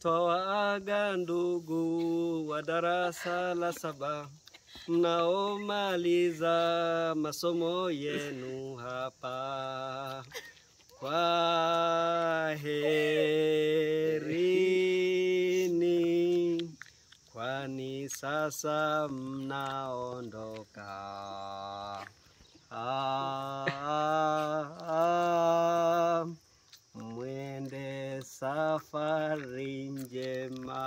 twawaaga ndugu wa darasa la saba mnaomaliza masomo yenu hapa. Kwa herini, kwani sasa mnaondoka. Ah, mwende safari njema.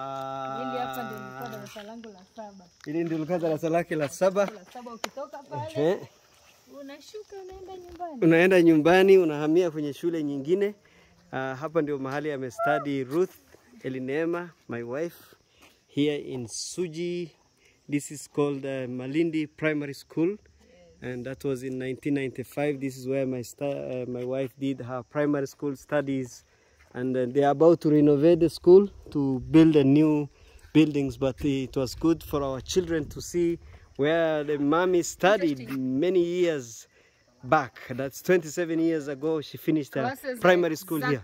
Hili hapa ndio nilikuwa darasa langu la saba. Hili ndio likuwa darasa lake la saba. La saba ukitoka pale Okay. unashuka unaenda nyumbani. Unaenda nyumbani, unahamia kwenye shule nyingine. Uh, hapa ndio mahali amestudy Ruth elinema my wife, here in Suji. This is called uh, Malindi Primary School. And that was in 1995. This is where my, uh, my wife did her primary school studies. And uh, they are about to renovate the school to build a new buildings. But it was good for our children to see where the mommy studied many years back. That's 27 years ago. She finished her Classes primary school here.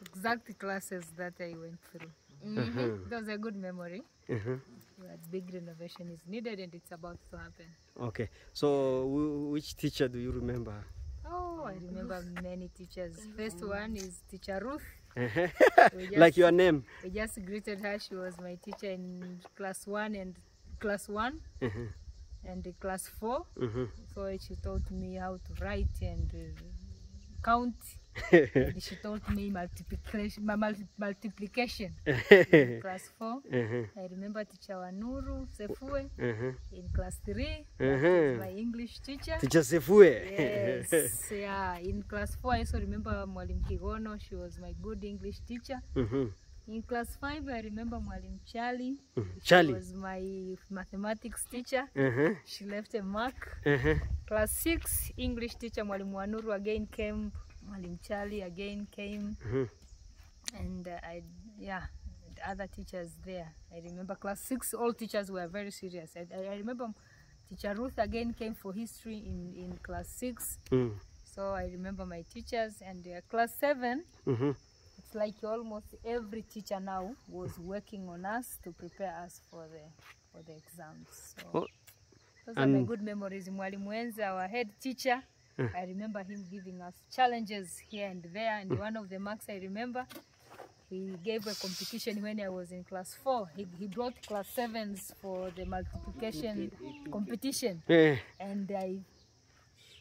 exact, Exact classes that I went through. Mhm. That was a good memory. Mhm. But big renovation is needed and it's about to happen. Okay. So, which teacher do you remember? Oh, I remember many teachers. First one is Teacher Ruth. We like your name. We just greeted her. She was my teacher in class one and class one Mhm. and the class four. Mhm. So she taught me how to write and uh, count. she told me multiplication. multi- multiplication. in class 4. Uh -huh. I remember teacher Wanuru Sefue Mhm. in class 3. Uh -huh. My English teacher. Teacher Sefue. Yes, yeah. In class 4 I also remember Mwalim Kigono. She was my good English teacher. Mhm. In class 5 I remember Mwalim Charlie. Mhm. She Charlie. was my mathematics teacher. Mhm. She left a mark. Mhm. Class 6 English teacher Mwalimu Wanuru again came. Mwalim Charlie again came. Mhm. And uh, I, yeah, the other teachers there. I remember class six, all teachers were very serious. I, I remember teacher Ruth again came for history in, in class six. Mm. So I remember my teachers. And uh, class seven, Mhm. it's like almost every teacher now was working on us to prepare us for the for the exams. So Oh, those are my good memories. Mwalimu Wenza, our head teacher, Mm. I remember him giving us challenges here and there. And one of the marks I remember, he gave a competition when I was in class four. He, he brought class sevens for the multiplication competition, Eh, and I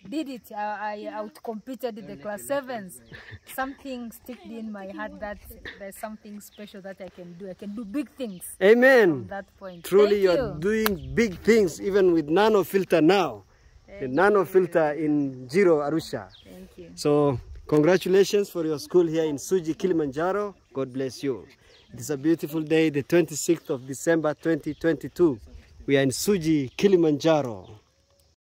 did it. I, I outcompeted the class sevens. Something sticked in my heart that there's something special that I can do. I can do big things from Amen. that point. Truly, Thank you're you. doing big things even with nano filter now. The nano filter in Jiro Arusha. Thank you. So, congratulations for your school here in Suji, Kilimanjaro. God bless you. It is a beautiful day, the 26th of December 2022. We are in Suji, Kilimanjaro.